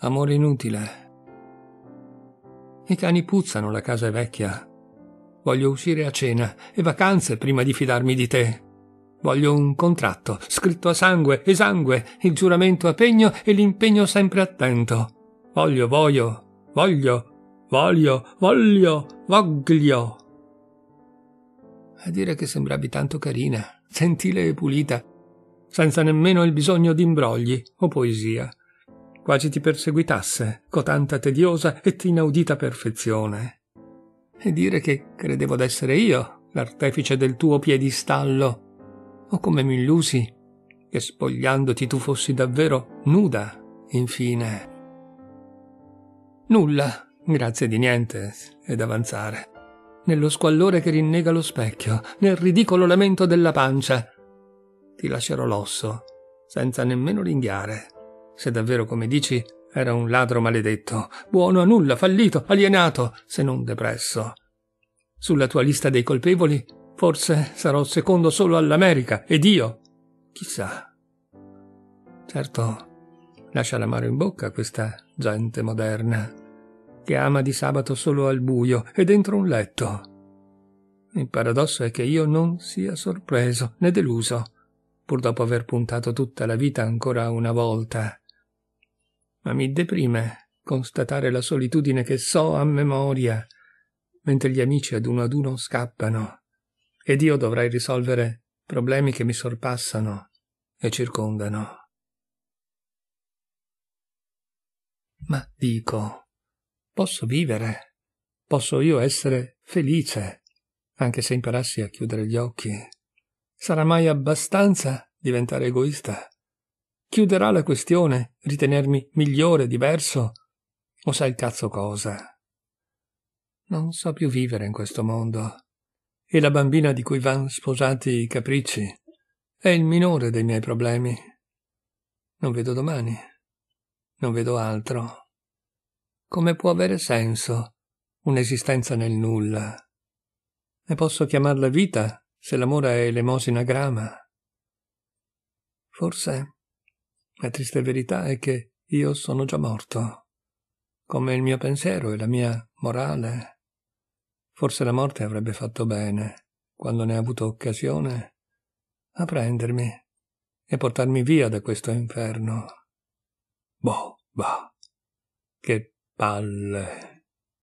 amore inutile. I cani puzzano, la casa è vecchia. Voglio uscire a cena e vacanze prima di fidarmi di te. Voglio un contratto, scritto a sangue, esangue, il giuramento a pegno e l'impegno sempre attento. Voglio, voglio, voglio, voglio, voglio, voglio. A dire che sembravi tanto carina, gentile e pulita, senza nemmeno il bisogno d'imbrogli o poesia quasi ti perseguitasse cotanta tediosa e inaudita perfezione. E dire che credevo d'essere io l'artefice del tuo piedistallo, o come mi illusi che spogliandoti tu fossi davvero nuda, infine. Nulla, grazie di niente, ed avanzare. Nello squallore che rinnega lo specchio, nel ridicolo lamento della pancia, ti lascerò l'osso, senza nemmeno ringhiare se davvero come dici era un ladro maledetto, buono a nulla, fallito, alienato, se non depresso. Sulla tua lista dei colpevoli forse sarò secondo solo all'America ed io. Chissà. Certo, lascia l'amaro in bocca questa gente moderna, che ama di sabato solo al buio e dentro un letto. Il paradosso è che io non sia sorpreso né deluso, pur dopo aver puntato tutta la vita ancora una volta ma mi deprime constatare la solitudine che so a memoria, mentre gli amici ad uno ad uno scappano, ed io dovrei risolvere problemi che mi sorpassano e circondano. Ma dico, posso vivere, posso io essere felice, anche se imparassi a chiudere gli occhi. Sarà mai abbastanza diventare egoista? Chiuderà la questione, ritenermi migliore, diverso, o sai il cazzo cosa? Non so più vivere in questo mondo. E la bambina di cui van sposati i capricci è il minore dei miei problemi. Non vedo domani. Non vedo altro. Come può avere senso un'esistenza nel nulla? Ne posso chiamarla vita se l'amore è elemosina grama? Forse la triste verità è che io sono già morto, come il mio pensiero e la mia morale. Forse la morte avrebbe fatto bene, quando ne ha avuto occasione, a prendermi e portarmi via da questo inferno. Boh, boh, che palle.